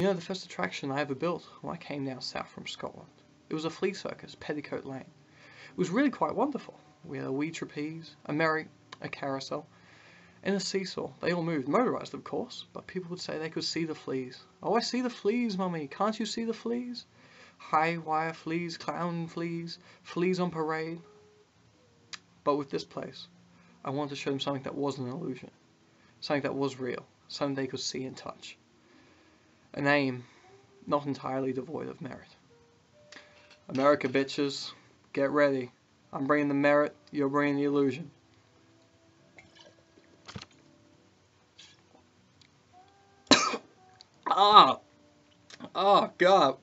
You know the first attraction I ever built when I came down south from Scotland? It was a flea circus, Petticoat Lane. It was really quite wonderful. We had a wee trapeze, a merry, a carousel, and a seesaw. They all moved, motorized of course, but people would say they could see the fleas. Oh, I see the fleas, mummy. Can't you see the fleas? High wire fleas, clown fleas, fleas on parade. But with this place, I wanted to show them something that wasn't an illusion, something that was real, something they could see and touch. A name not entirely devoid of merit. America, bitches, get ready. I'm bringing the merit, you're bringing the illusion. ah! Oh, God.